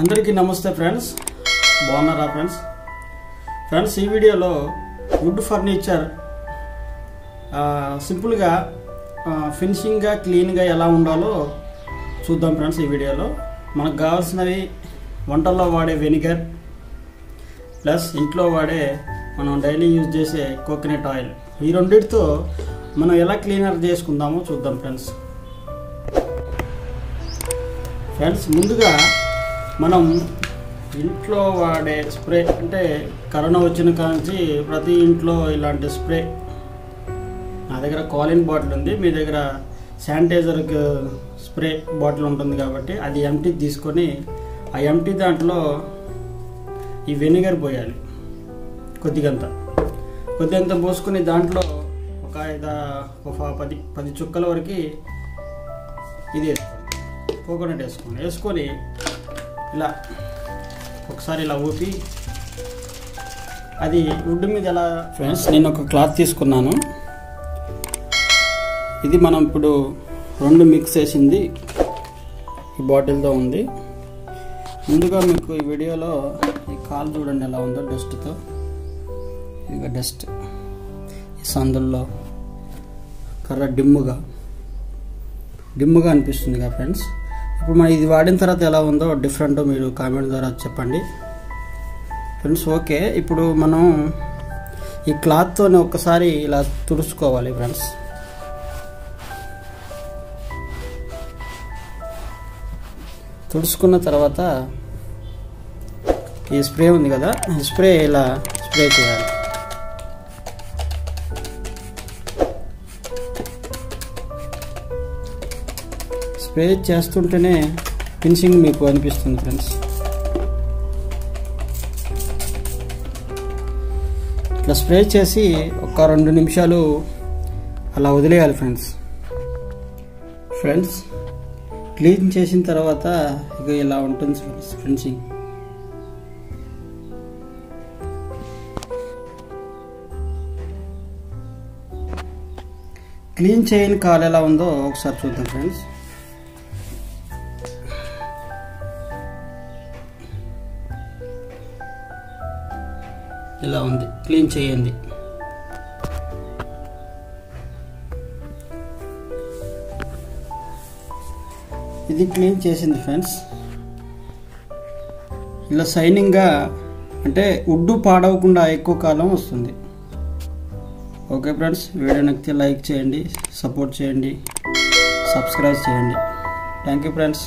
అందరికీ నమస్తే ఫ్రెండ్స్. బాగున్నారా ఫ్రెండ్స్? ఫ్రెండ్స్ ఈ వీడియోలో వుడ్ ఫర్నిచర్ సింపుల్గా ఫినిషింగ్గా క్లీన్గా ఎలా ఉండాలో చూద్దాం ఫ్రెండ్స్ ఈ వీడియోలో. మనకు కావాల్సినవి వంటల్లో వాడే వెనిగర్ ప్లస్ ఇంట్లో వాడే మనం డైలీ యూజ్ చేసే కోకోనట్ ఆయిల్. ఈ రెండింటితో మనం ఎలా క్లీనర్ చేసుకుందామో చూద్దాం ఫ్రెండ్స్. ఫ్రెండ్స్ ముందుగా మనం ఇంట్లో వాడే స్ప్రే అంటే కరోనా వచ్చిన కాంచి ప్రతి ఇంట్లో ఇలాంటి స్ప్రే. నా దగ్గర కాలిన్ బాటిల్ ఉంది మీ దగ్గర శానిటైజర్ స్ప్రే బాటిల్ ఉంటుంది కాబట్టి అది ఎంటీ తీసుకొని ఆ ఎంటీ దాంట్లో ఈ వెనిగర్ పోయాలి కొద్దిగంత. కొద్దిగంత పోసుకుని దాంట్లో ఒక ఐదు ఒక పది పది చుక్కల వరకు ఇది వేసుకోవాలి. కోకోనట్ వేసుకోండి వేసుకొని ఇలా ఒకసారి ఇలా ఊపి అది వుడ్ మీద ఎలా ఫ్రెండ్స్ నేను ఒక క్లాత్ తీసుకున్నాను. ఇది మనం ఇప్పుడు రెండు మిక్స్ చేసింది ఈ బాటిల్తో ఉంది. ముందుగా మీకు ఈ వీడియోలో ఈ కాలు చూడండి ఎలా ఉందో డస్ట్తో. ఇక డస్ట్. ఈ సందుల్లో కర్ర డిమ్ముగా డిమ్ముగా అనిపిస్తుంది కదా ఫ్రెండ్స్. ఇప్పుడు మనం ఇది వాడిన తర్వాత ఎలా ఉందో డిఫరెంట్ మీరు కామెంట్ ద్వారా చెప్పండి. ఫ్రెండ్స్ ఓకే ఇప్పుడు మనం ఈ క్లాత్తో ఒక్కసారి ఇలా తుడుచుకోవాలి ఫ్రెండ్స్ తుడుచుకున్న తర్వాత ఈ స్ప్రే ఉంది కదా ఈ స్ప్రే ఇలా స్ప్రే చేయాలి? స్ప్రే చేస్తుంటేనే ఫినిషింగ్ మీకు అనిపిస్తుంది ఫ్రెండ్స్. ఇట్లా స్ప్రే చేసి ఒక రెండు నిమిషాలు అలా వదిలేయాలి ఫ్రెండ్స్. ఫ్రెండ్స్ క్లీన్ చేసిన తర్వాత ఇక ఇలా ఉంటుంది ఫ్రెండ్స్ ఫినిషింగ్. క్లీన్ చేయని కాలు ఎలా ఉందో ఒకసారి చూద్దాం ఫ్రెండ్స్. ఇలా ఉంది. క్లీన్ చేయండి. ఇది క్లీన్ చేసింది ఫ్రెండ్స్. ఇలా షైనింగ్గా అంటే ఉడ్డు పాడవకుండా ఎక్కువ కాలం వస్తుంది. ఓకే ఫ్రెండ్స్ వీడియో నచ్చితే లైక్ చేయండి సపోర్ట్ చేయండి సబ్స్క్రైబ్ చేయండి. Thank you friends.